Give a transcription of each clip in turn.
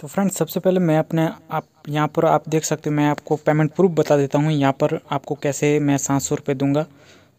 तो फ्रेंड्स सबसे पहले मैं अपने आप, यहाँ पर आप देख सकते हो, मैं आपको पेमेंट प्रूफ बता देता हूँ, यहाँ पर आपको कैसे मैं सात सौ रुपये दूँगा।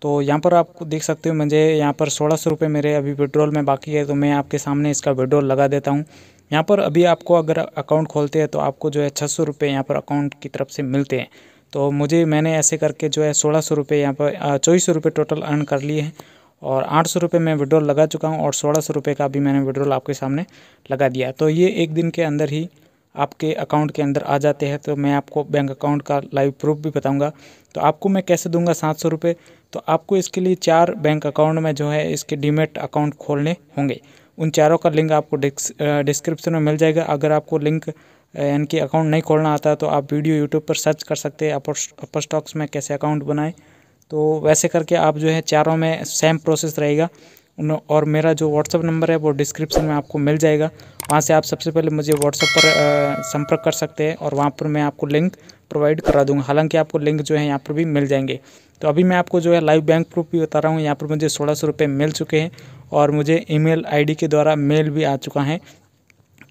तो यहाँ पर आपको देख सकते हो, मुझे यहाँ पर सोलह सौ रुपये मेरे अभी विड्रॉल में बाकी है तो मैं आपके सामने इसका विड्रॉल लगा देता हूँ। यहाँ पर अभी आपको अगर अकाउंट खोलते हैं तो आपको जो है छः सौ रुपये यहाँ पर अकाउंट की तरफ़ से मिलते हैं। तो मुझे, मैंने ऐसे करके जो है सोलह सौ रुपये यहाँ पर चौबीस सौ रुपये टोटल अर्न कर लिए हैं। और आठ सौ रुपये मैं विड्रॉल लगा चुका हूँ और सोलह सौ रुपये का भी मैंने विड्रॉल आपके सामने लगा दिया। तो ये एक दिन के अंदर ही आपके अकाउंट के अंदर आ जाते हैं। तो मैं आपको बैंक अकाउंट का लाइव प्रूफ भी बताऊँगा। तो आपको मैं कैसे दूँगा सात सौ रुपये? तो आपको इसके लिए चार बैंक अकाउंट में जो है इसके डीमेट अकाउंट खोलने होंगे। उन चारों का लिंक आपको डिस्क्रिप्शन में मिल जाएगा। अगर आपको लिंक यानी कि अकाउंट नहीं खोलना आता तो आप वीडियो यूट्यूब पर सर्च कर सकते हैं। अपर स्टॉक्स में कैसे अकाउंट बनाएँ। तो वैसे करके आप जो है चारों में सेम प्रोसेस रहेगा। और मेरा जो व्हाट्सअप नंबर है, वो डिस्क्रिप्शन में आपको मिल जाएगा। वहाँ से आप सबसे पहले मुझे व्हाट्सअप पर संपर्क कर सकते हैं और वहाँ पर मैं आपको लिंक प्रोवाइड करा दूँगा। हालाँकि आपको लिंक जो है यहाँ पर भी मिल जाएँगे। तो अभी मैं आपको जो है लाइव बैंक प्रूफ भी बता रहा हूँ। यहाँ पर मुझे सोलह सौ मिल चुके हैं और मुझे ईमेल आईडी के द्वारा मेल भी आ चुका है।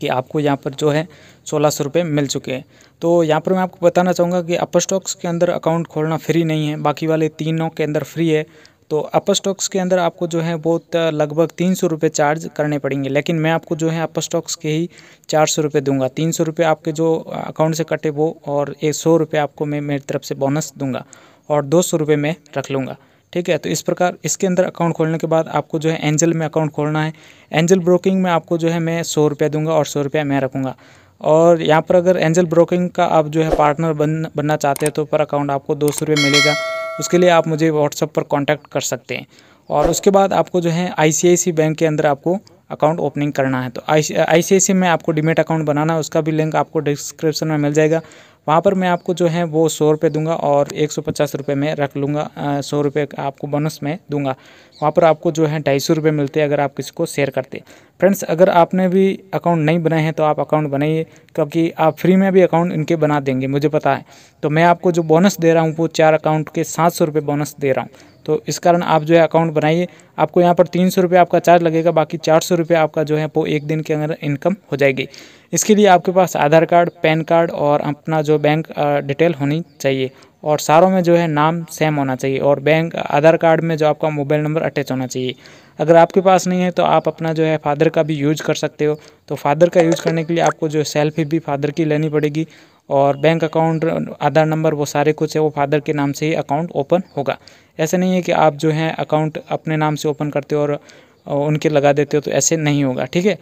कि आपको यहाँ पर जो है सोलह सौ रुपये मिल चुके हैं। तो यहाँ पर मैं आपको बताना चाहूँगा कि अपर स्टॉक्स के अंदर अकाउंट खोलना फ्री नहीं है, बाकी वाले तीनों के अंदर फ्री है। तो अपर स्टॉक्स के अंदर आपको जो है बहुत लगभग तीन सौ रुपये चार्ज करने पड़ेंगे, लेकिन मैं आपको जो है अपर स्टॉक्स के ही चार सौ रुपये दूँगा। तीन सौ रुपये आपके जो अकाउंट से कटे वो, और एक सौ रुपये आपको मैं मेरी तरफ़ से बोनस दूँगा, और दो सौ रुपये मैं रख लूँगा। ठीक है? तो इस प्रकार इसके अंदर अकाउंट खोलने के बाद आपको जो है एंजल में अकाउंट खोलना है। एंजल ब्रोकिंग में आपको जो है मैं सौ रुपया दूँगा और सौ रुपया मैं रखूँगा। और यहाँ पर अगर एंजल ब्रोकिंग का आप जो है पार्टनर बन, बनना चाहते हैं तो पर अकाउंट आपको दो सौ रुपये मिलेगा। उसके लिए आप मुझे व्हाट्सअप पर कॉन्टैक्ट कर सकते हैं। और उसके बाद आपको जो है आई बैंक के अंदर आपको अकाउंट ओपनिंग करना है। तो आई सी में आपको डिमेट अकाउंट बनाना है। उसका भी लिंक आपको डिस्क्रिप्शन में मिल जाएगा। वहाँ पर मैं आपको जो है वो सौ रुपये दूँगा और एक सौ पचास रुपये में रख लूँगा सौ रुपये आपको बोनस में दूँगा। वहाँ पर आपको जो है ढाई सौ रुपये मिलते हैं अगर आप किसी को शेयर करते। फ्रेंड्स अगर आपने भी अकाउंट नहीं बनाए हैं तो आप अकाउंट बनाइए, क्योंकि आप फ्री में भी अकाउंट इनके बना देंगे, मुझे पता है। तो मैं आपको जो बोनस दे रहा हूँ, वो चार अकाउंट के सात सौ रुपये बोनस दे रहा हूँ। तो इस कारण आप जो है अकाउंट बनाइए। आपको यहाँ पर तीन सौ रुपये आपका चार्ज लगेगा, बाकी चार सौ रुपये आपका जो है वो एक दिन के अंदर इनकम हो जाएगी। इसके लिए आपके पास आधार कार्ड, पैन कार्ड और अपना जो बैंक डिटेल होनी चाहिए और सारों में जो है नाम सेम होना चाहिए और बैंक आधार कार्ड में जो आपका मोबाइल नंबर अटैच होना चाहिए। अगर आपके पास नहीं है तो आप अपना जो है फादर का भी यूज़ कर सकते हो। तो फादर का यूज़ करने के लिए आपको जो सेल्फी भी फादर की लेनी पड़ेगी और बैंक अकाउंट आधार नंबर वो सारे कुछ है, वो फादर के नाम से ही अकाउंट ओपन होगा। ऐसा नहीं है कि आप जो है अकाउंट अपने नाम से ओपन करते हो और उनके लगा देते हो तो ऐसे नहीं होगा, ठीक है?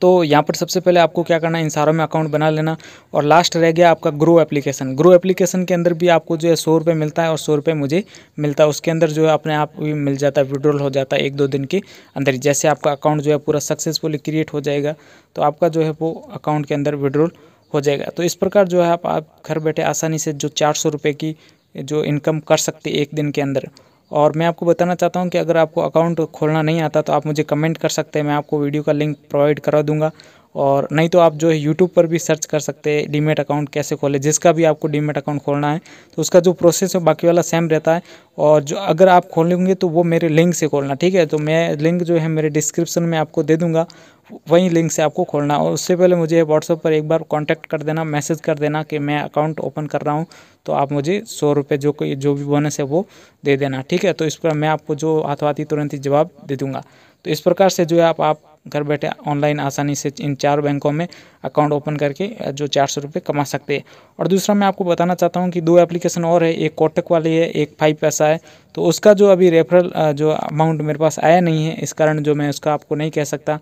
तो यहाँ पर सबसे पहले आपको क्या करना है, इन सारों में अकाउंट बना लेना और लास्ट रह गया आपका ग्रो एप्लीकेशन ग्रो एप्लीकेशन के अंदर भी आपको जो है सौ रुपये मिलता है और सौ रुपये मुझे मिलता है। उसके अंदर जो है अपने आप भी मिल जाता है विड्रॉल हो जाता है एक दो दिन के अंदर जैसे आपका अकाउंट जो है पूरा सक्सेसफुली क्रिएट हो जाएगा तो आपका जो है वो अकाउंट के अंदर विड्रॉल हो जाएगा। तो इस प्रकार जो है आप, आप घर बैठे आसानी से जो चार सौ रुपये की जो इनकम कर सकते एक दिन के अंदर। और मैं आपको बताना चाहता हूँ कि अगर आपको अकाउंट खोलना नहीं आता तो आप मुझे कमेंट कर सकते हैं मैं आपको वीडियो का लिंक प्रोवाइड करा दूँगा। और नहीं तो आप जो है यूट्यूब पर भी सर्च कर सकते हैं डीमेट अकाउंट कैसे खोले, जिसका भी आपको डीमेट अकाउंट खोलना है तो उसका जो प्रोसेस है, बाकी वाला सेम रहता है। और जो अगर आप खोलेंगे तो वो मेरे लिंक से खोलना, ठीक है? तो मैं लिंक जो है, मेरे डिस्क्रिप्शन में आपको दे दूँगा, वही लिंक से आपको खोलना। और उससे पहले मुझे व्हाट्सअप पर एक बार कॉन्टैक्ट कर देना मैसेज कर देना कि मैं अकाउंट ओपन कर रहा हूँ तो आप मुझे सौ रुपये जो कोई, जो भी बोनस है, वो दे देना, ठीक है? तो इस पर मैं आपको जो हाथवाती तुरंत ही जवाब दे दूँगा। तो इस प्रकार से जो है आप आप घर बैठे ऑनलाइन आसानी से इन चार बैंकों में अकाउंट ओपन करके जो चार सौ रुपये कमा सकते हैं। और दूसरा मैं आपको बताना चाहता हूँ कि दो एप्लीकेशन और है, एक कोटक वाली है, एक फाइव पैसा है। तो उसका जो अभी रेफरल जो अमाउंट मेरे पास आया नहीं है, इस कारण जो मैं उसका आपको नहीं कह सकता।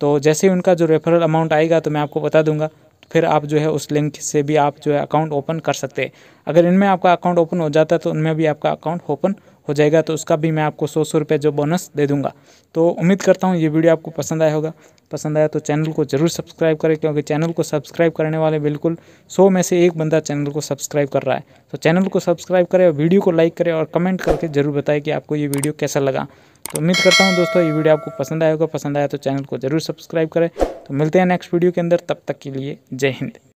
तो जैसे ही उनका जो रेफरल अमाउंट आएगा तो मैं आपको बता दूँगा। फिर आप जो है उस लिंक से भी आप जो है अकाउंट ओपन कर सकते हैं। अगर इनमें आपका अकाउंट ओपन हो जाता है तो उनमें भी आपका अकाउंट ओपन हो जाएगा तो उसका भी मैं आपको सौ सौ रुपये जो बोनस दे दूँगा। तो उम्मीद करता हूँ ये वीडियो आपको पसंद आया होगा। पसंद आया तो चैनल को ज़रूर सब्सक्राइब करें, क्योंकि चैनल को सब्सक्राइब करने वाले बिल्कुल सौ में से एक बंदा चैनल को सब्सक्राइब कर रहा है। तो चैनल को सब्सक्राइब करें और वीडियो को लाइक करें और कमेंट करके ज़रूर बताएँ कि आपको ये वीडियो कैसा लगा। तो उम्मीद करता हूँ दोस्तों ये वीडियो आपको पसंद आया होगा। पसंद आया तो चैनल को ज़रूर सब्सक्राइब करें। तो मिलते हैं नेक्स्ट वीडियो के अंदर, तब तक के लिए जय हिंद।